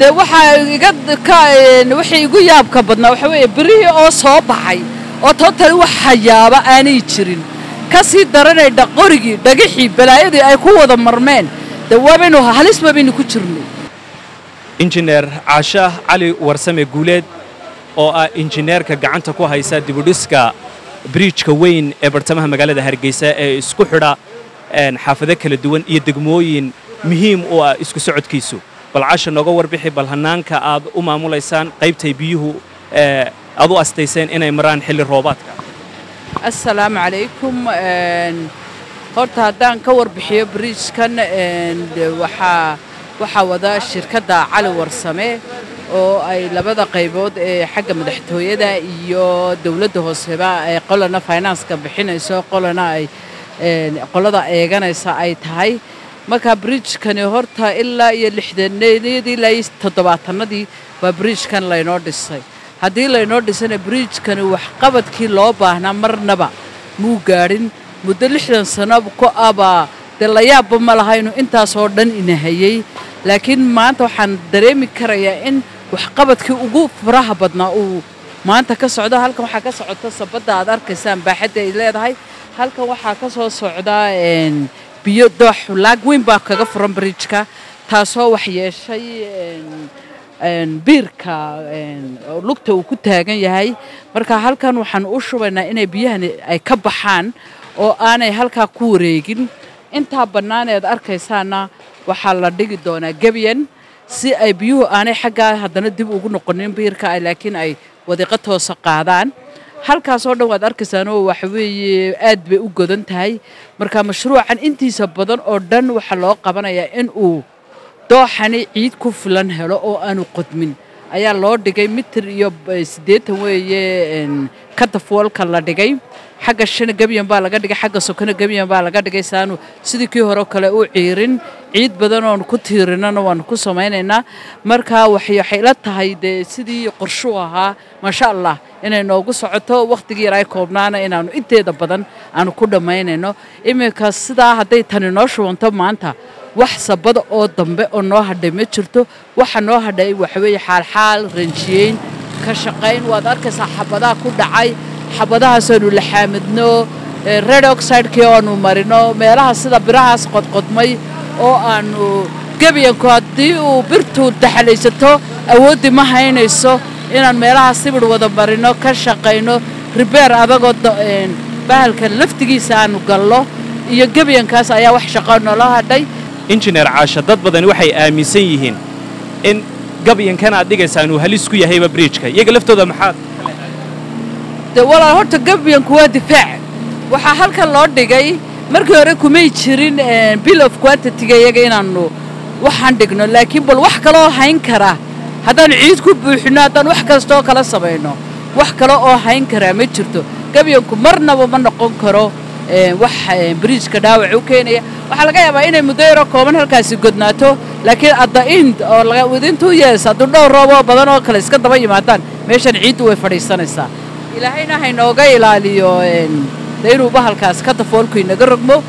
dee waxaa igu yaabka badnaa waxa weeye berihii oo soo baxay oo tootali wax hayaaba aanay jirin. Ka sii daranay dhaqorigii dhagixii balaayadii ay ku wada marmeen. Dee waabaynu halis waabaynu ku jirnay. Injineer caasha cali warsame guuleed oo ah injineerka gacanta ku haysa dibudhiska briijka weyn ee bartamaha magaalada hargeysa ee isku xidha xaafado kala duwan iyo degmooyin muhiim u ah isku socodkiisu bal casha nooga warbixi bal hannaanka aad u maamulaysaan qaybtay biyuhu aad u astayseen inay maraan xilli roobaadka. Assalaamu calaykum horta haddaan ka warbixiyo briijkan waxaa waxaa wada shirkadda cali warsame oo ay labada qaybood ee xagga madaxtooyada iyo dawladda hooseba ay qolana faynanska bixinayso qolana ay qolada eeganaysa ay tahay marka briijkani horta ilaa iyo lixdaneedii ilaa iyo toddobaatanadii waa briijkan laynoo dhisay. Haddii laynoo dhisana briijkani waxqabadkii loo baahnaa marnaba muu gaadhin muddo lixdan sano ku abaa dee layaabba ma lahaynu intaasoo dhan inahayey laakiin maanta waxaan dareemi karayaa in waxqabadkii ugu faraha badnaa uu maanta ka socdo. Halkan waxaa ka socota sabadda aad arkaysaan baaxadda ay leedahay. Halkan waxaa ka soo socdaa biyo doox laag weyn baa kaga furan bridjka taasoo wax yeeshay biirka lugta uu ku taagan yahay. Marka halkan waxaan u shubaynaa inay biyahani ay ka baxaan oo aanay halkaa ku wareegin. Intaa bannaaneed arkaysaana waxaa la dhigi doonaa gebyan si ay biyuhu aanay xaggaa haddana dib ugu noqonin biirka laakiin ay wadiiqo toosa qaadaan halkaasoo dhan waad arkaysaanoo waxa weeye aad bay u godan tahay. Marka mashruucan intiisa badan oo dhan waxaa loo qabanayaa in uu dooxani ciid ku filan helo oo aanu qodmin ayaa loo dhigay mitir iyo siddeetan weeye katafoolka la dhigay. Xagga shana gebyan baa laga dhigay xagga sokona gebyan baa laga dhigay saanu sidii kii hore kale u ciirin. Ciid badan oon ku tiirinana waanu ku samaynaynaa marka waxay tahay dee sidii qorshuu ahaa maasha allah inay noogu socoto wakhtigii yar ay koobnaana inaannu inteeda badan aanu ku dhammaynayno. Iminka sidaa hadday tani noo shubanto maanta wax sabada oo dambe oo noo hadhay ma jirto. Waxa noo hadhay waxaweeye xaalxaal ranjiyeyn ka shaqayn waad arkaysaa xabadaha ku dhacay. Xabadahaasaanu laxaamidno red oxidekii oanu marino meelaha sida birahaas qodqodmay oo aanu gebyanku haddii uu birtu daxalaysato awooddii ma haynayso inaan meelaha sibir wada marino ka shaqayno ribeer adagoo bahalkan laftigiisa aanu gallo iyo gebyankaas ayaa wax shaqo noola hadhay injineer caasha dad badani waxay aaminsan yihiin in gabyankan aad dhigaysaan uu halis ku yahayba briijka iyaga laftooda maxaad? De walaal horta gebyanku waa difaac. Waxaa halkan loo dhigay. Markii hore kumay jirin bill of quantitiga iyaga inaannu waxaan dhigno laakiin bal wax kaloo hayn kara haddaan ciid ku buuxino haddaan wax kastaoo kala samayno wax kale oo hayn karaa ma jirto. Gebyanku marnaba ma noqon karo wax briijka dhaawac u keenaya. Waxaa laga yaabaa inay muddo yaroo kooban halkaasi godnaato laakiin adda ind oo within two years hadduu dhowr rooboo badan oo kale iska daba yimaadaan meeshan ciiddu way fadhiisanaysaa. Ilaahayna haynooga ilaaliyo inuu bahalkaas ka tafoolku inaga rogmo.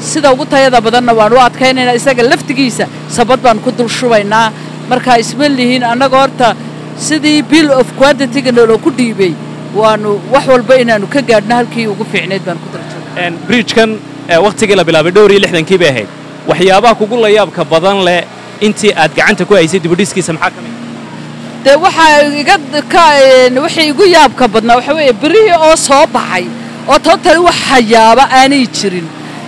Sida ugu tayada badanna waan u adkaynaynaa isaga laftigiisa. Sabad baan ku dul shubaynaa markaa isma annaga horta sidii bill of quantitiga naloo ku dhiibay waanu wax walba inaannu ka gaadhno halkii ugu fiicnayd baan ku darjoognaa briijkan wakhtigii la bilaabay dhowr iyo lixdankii bay ahayd. Waxyaabaha kugu layaabka badan leh intii aad gacanta ku haysay dibudhiskiisa maxaa ka mid dee waxaa iga ka wixii igu yaabka badnaa waxa weeye berihii oo soo baxay oo tootali wax hayaaba aanay jirin.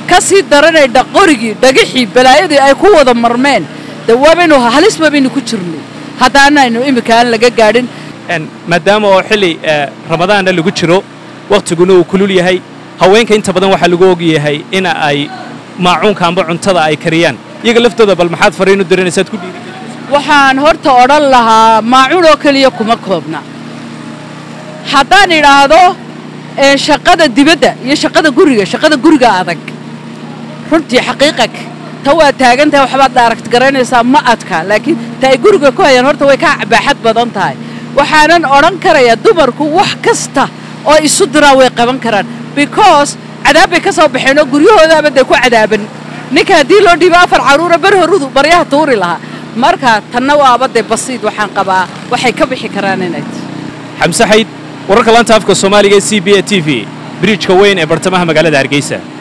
Ka sii daranay dhaqorigii dhagixii balaayadii ay ku wada marmeen dee waabaynu halis waabaynu ku jirnay. Haddaanaynu iminka aan laga gaadhin. Maadaama oo xilli ramadaanna lagu jiro wakhtiguna uu kulul yahay haweenka inta badan waxaa lagu og yahay in ay maacuunka amba cuntada ay kariyaan. Iyaga laftooda bal maxaad fariin u diranaysaad ku dhiiri waxaan horta odhan lahaa maacuun oo keliya kuma koobna. Haddaan idhaahdo shaqada dibadda iyo shaqada guriga shaqada guriga adag runtii xaqiiqak ta waa taagantahay waxbaad daaragt garanaysaa ma adka. Laakiin ta ay guriga ku hayaan horta way ka baaxad badan tahay. Waxaanan odhan karayaa dumarku wax kasta oo isu diraan way qaban karaan because cadaab bay ka soo baxeen oo guryahoodaaba dee ku cadaaban ninka haddii loo dhiibo afar carruura bar baryaha tuuri lahaa. Marka tanna waaba dee basiid waxaan qabaa waxay ka bixi karaan inay xamse xayd wararka laanta afka soomaaliga ee c b a t v biriijka weyn ee bartamaha magaalada hargeysa